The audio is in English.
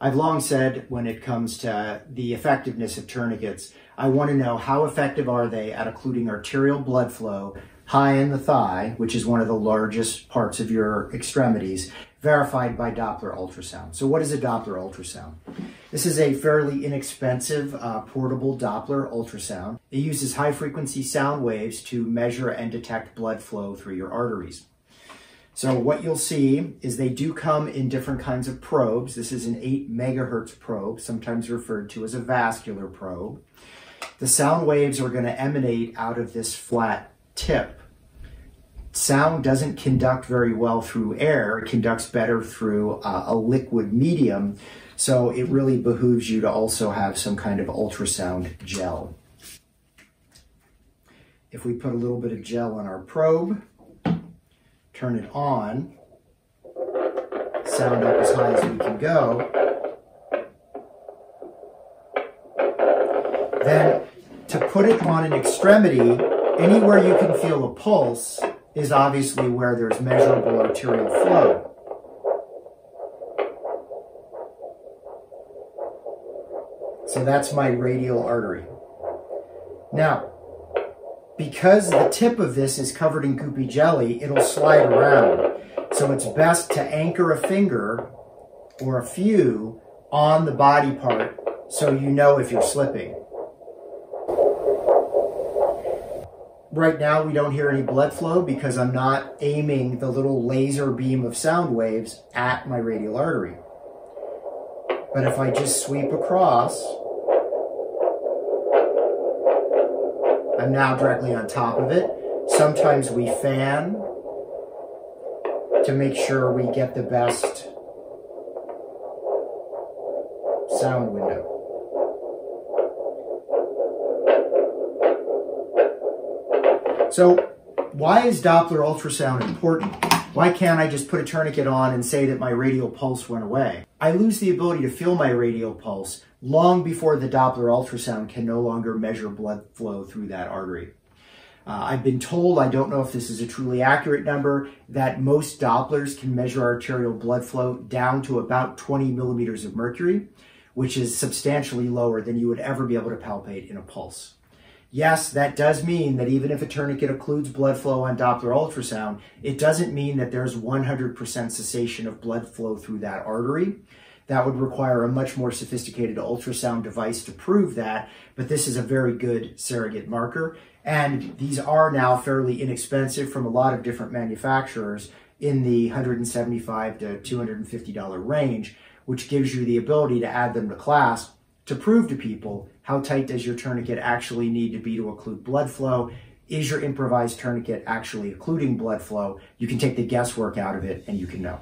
I've long said when it comes to the effectiveness of tourniquets, I want to know how effective are they at occluding arterial blood flow high in the thigh, which is one of the largest parts of your extremities, verified by Doppler ultrasound. So what is a Doppler ultrasound? This is a fairly inexpensive uh, portable Doppler ultrasound. It uses high frequency sound waves to measure and detect blood flow through your arteries. So what you'll see is they do come in different kinds of probes. This is an 8 megahertz probe, sometimes referred to as a vascular probe. The sound waves are going to emanate out of this flat tip. Sound doesn't conduct very well through air. It conducts better through uh, a liquid medium. So it really behooves you to also have some kind of ultrasound gel. If we put a little bit of gel on our probe, turn it on, sound up as high as we can go. Then to put it on an extremity, anywhere you can feel a pulse is obviously where there's measurable arterial flow. So that's my radial artery. Now, because the tip of this is covered in goopy jelly, it'll slide around. So it's best to anchor a finger or a few on the body part so you know if you're slipping. Right now we don't hear any blood flow because I'm not aiming the little laser beam of sound waves at my radial artery. But if I just sweep across, I'm now directly on top of it. Sometimes we fan to make sure we get the best sound window. So why is Doppler ultrasound important? Why can't I just put a tourniquet on and say that my radial pulse went away? I lose the ability to feel my radial pulse long before the Doppler ultrasound can no longer measure blood flow through that artery. Uh, I've been told, I don't know if this is a truly accurate number, that most Dopplers can measure arterial blood flow down to about 20 millimeters of mercury, which is substantially lower than you would ever be able to palpate in a pulse. Yes, that does mean that even if a tourniquet occludes blood flow on Doppler ultrasound, it doesn't mean that there's 100% cessation of blood flow through that artery. That would require a much more sophisticated ultrasound device to prove that, but this is a very good surrogate marker. And these are now fairly inexpensive from a lot of different manufacturers in the 175 to $250 range, which gives you the ability to add them to class to prove to people how tight does your tourniquet actually need to be to occlude blood flow. Is your improvised tourniquet actually occluding blood flow? You can take the guesswork out of it and you can know.